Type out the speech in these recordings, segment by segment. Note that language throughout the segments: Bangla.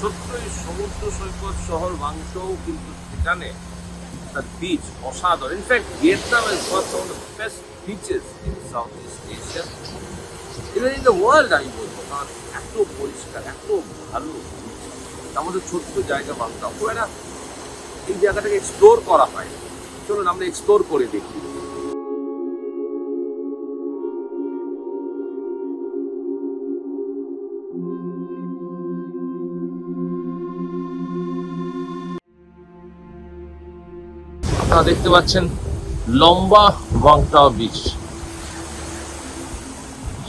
এই সমুদ্র সৈকত শহর মাংসও কিন্তু সেখানে তার বিচ অসাধারণ। In fact Vietnam is one of the best beaches in Southeast Asia. Even in the world, আমি বলব, কারণ এত পরিষ্কার, এত ভালো আমাদের ছোট্ট জায়গা বাংলা খুব একটা এই জায়গাটাকে এক্সপ্লোর করা হয়। চলুন, আমরা এক্সপ্লোর করে দেখি। আপনারা দেখতে পাচ্ছেন লম্বা বাংটা বিচ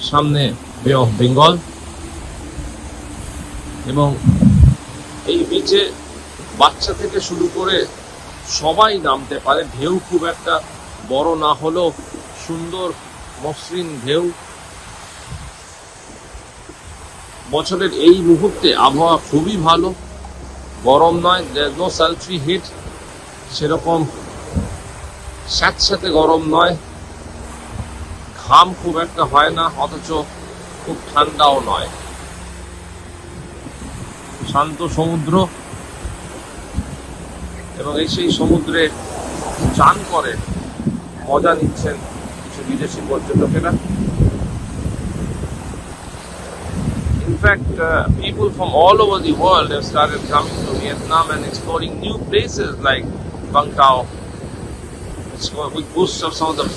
সামনে বে অফ বেঙ্গল এবং এই বিচে বাচ্চা থেকে শুরু করে সবাই নামতে পারে। ঢেউ খুব একটা বড় না হলেও সুন্দর মসৃণ ঢেউ। বছরের এই মুহূর্তে আবহাওয়া খুবই ভালো। গরম নয় নো সালফ্রি হিট সেরকম স্যাঁতস্যাঁতে গরম নয়। ঘাম খুব একটা হয় না, অথচ খুব ঠান্ডাও নয়। শান্ত সমুদ্র এবং এই সেই সমুদ্রে চান করে মজা নিচ্ছেন কিছু বিদেশি পর্যটকেরা। In fact people from all over the world started coming to Vietnam and exploring new places like Bangkao Which, which boasts of some of the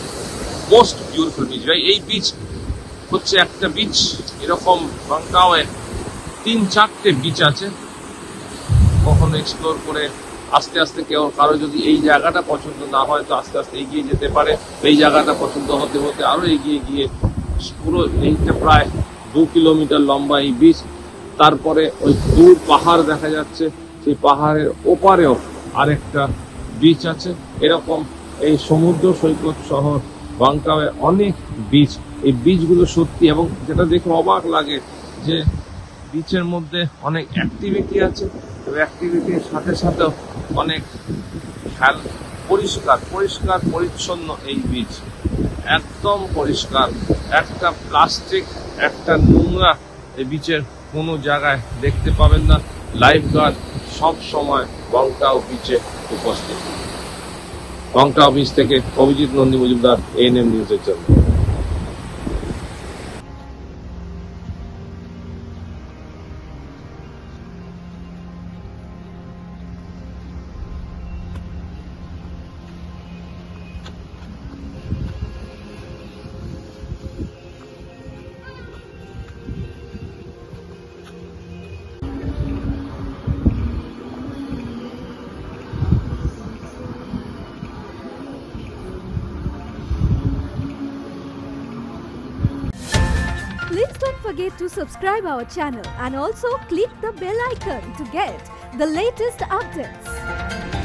most beautiful beach. এই বিচ হচ্ছে একটা বিচ এরকম বাংকাওয়ে তিন চারটে বিচ আছে। কখনো এক্সপ্লোর করে আস্তে আস্তে কেউ কারও যদি এই জায়গাটা পছন্দ না হয় তো আস্তে আস্তে এগিয়ে যেতে পারে। এই জায়গাটা পছন্দ হতে হতে আরও এগিয়ে গিয়ে পুরো এইটা প্রায় দু কিলোমিটার লম্বা এই বিচ তারপরে ওই দূর পাহাড় দেখা যাচ্ছে। সেই পাহাড়ের ওপারেও আরেকটা বিচ আছে। এরকম এই সমুদ্র সৈকত শহর বাংকাওয়ে অনেক বিচ এই বিচগুলো সত্যি এবং যেটা দেখে অবাক লাগে যে বিচের মধ্যে অনেক অ্যাক্টিভিটি আছে। অ্যাক্টিভিটির সাথে সাথেও অনেক খেল পরিষ্কার পরিষ্কার, পরিচ্ছন্ন এই বিচ একদম পরিষ্কার। একটা প্লাস্টিক একটা নোংরা এই বীচের কোনো জায়গায় দেখতে পাবেন না। লাইফ গার্ড সব সময় বংটাও বিচে উপস্থিত। বংটাও অফিস থেকে অভিজিৎ নন্দী মজুমদার এএনএম নিউজের জন্য। Please don't forget to subscribe our channel and also click the bell icon to get the latest updates.